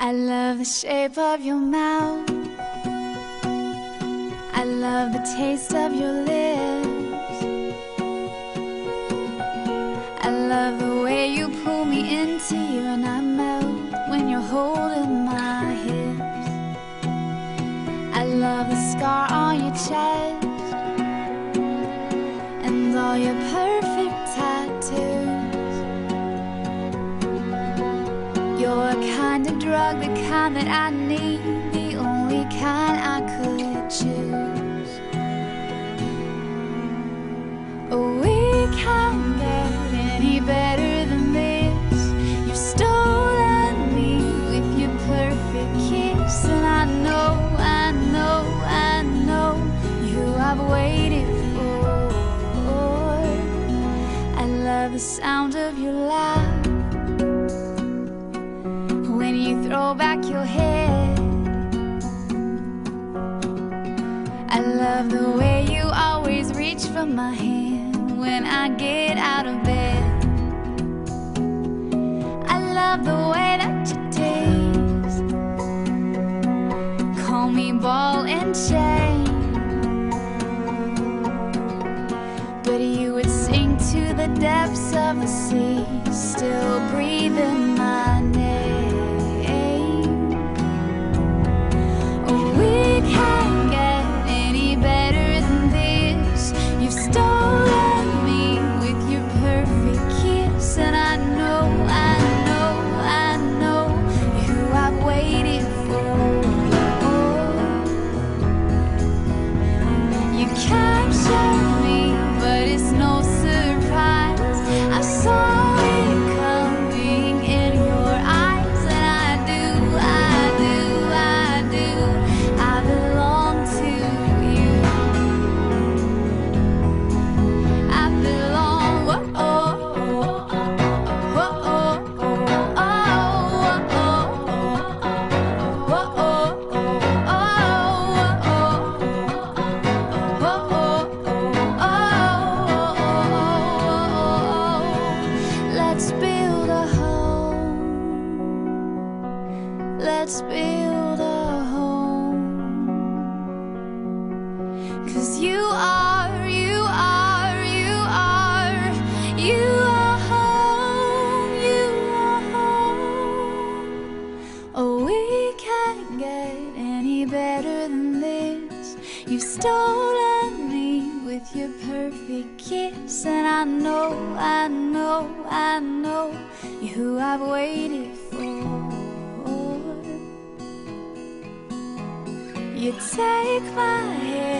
I love the shape of your mouth. I love the taste of your lips. I love the way you pull me into you and I melt when you're holding my hips. I love the scar on your chest and all your perfect tattoos. Kind of drug, the kind that I need, the only kind I could choose. Oh, we can't get any better than this. You've stolen me with your perfect kiss, and I know, I know, I know you I've waited for. I love the sound of your laugh I love the way you always reach for my hand when I get out of bed. I love the way that you taste. Call me ball and chain. But you would sink to the depths of the sea, still breathing my name. Let's build a home. Cause you are, you are, you are, you are home, you are home. Oh, we can't get any better than this. You've stolen me with your perfect kiss, and I know, I know, I know you're who I've waited for. You take my hand